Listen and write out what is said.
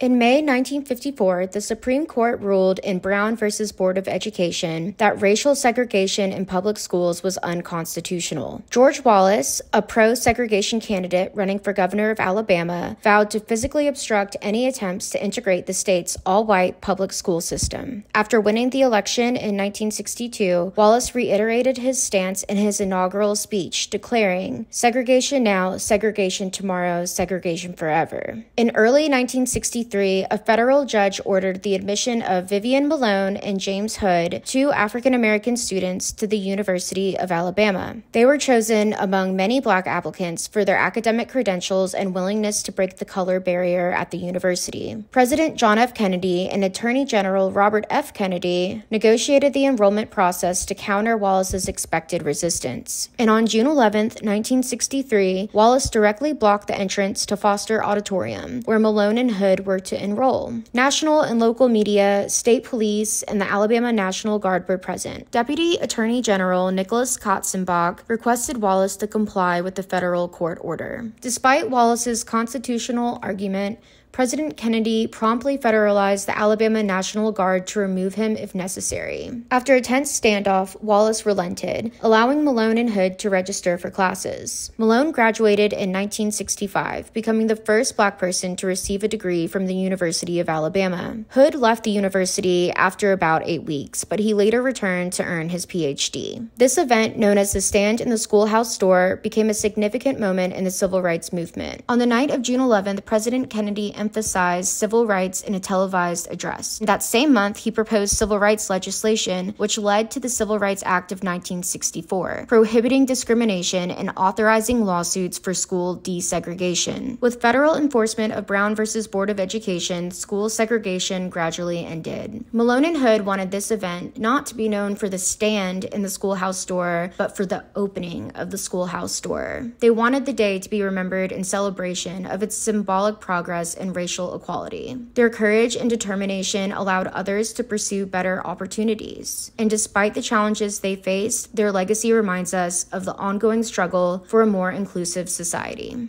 In May 1954, the Supreme Court ruled in Brown v. Board of Education that racial segregation in public schools was unconstitutional. George Wallace, a pro segregation candidate running for governor of Alabama, vowed to physically obstruct any attempts to integrate the state's all white public school system. After winning the election in 1962, Wallace reiterated his stance in his inaugural speech, declaring, Segregation now, segregation tomorrow, segregation forever. In early 1963, a federal judge ordered the admission of Vivian Malone and James Hood, two African American students, to the University of Alabama. They were chosen among many black applicants for their academic credentials and willingness to break the color barrier at the university. President John F. Kennedy and Attorney General Robert F. Kennedy negotiated the enrollment process to counter Wallace's expected resistance. And on June 11, 1963, Wallace directly blocked the entrance to Foster Auditorium, where Malone and Hood were were to enroll. National and local media, state police, and the Alabama National Guard were present. Deputy Attorney General Nicholas Katzenbach requested Wallace to comply with the federal court order. Despite Wallace's constitutional argument, President Kennedy promptly federalized the Alabama National Guard to remove him if necessary. After a tense standoff, Wallace relented, allowing Malone and Hood to register for classes. Malone graduated in 1965, becoming the first black person to receive a degree from the University of Alabama. Hood left the university after about eight weeks, but he later returned to earn his PhD. This event, known as the Stand in the Schoolhouse Door, became a significant moment in the civil rights movement. On the night of June 11th, President Kennedy emphasized civil rights in a televised address. That same month, he proposed civil rights legislation, which led to the Civil Rights Act of 1964, prohibiting discrimination and authorizing lawsuits for school desegregation. With federal enforcement of Brown versus Board of Education, school segregation gradually ended. Malone and Hood wanted this event not to be known for the stand in the schoolhouse door, but for the opening of the schoolhouse door. They wanted the day to be remembered in celebration of its symbolic progress in racial equality. Their courage and determination allowed others to pursue better opportunities. And despite the challenges they faced, their legacy reminds us of the ongoing struggle for a more inclusive society.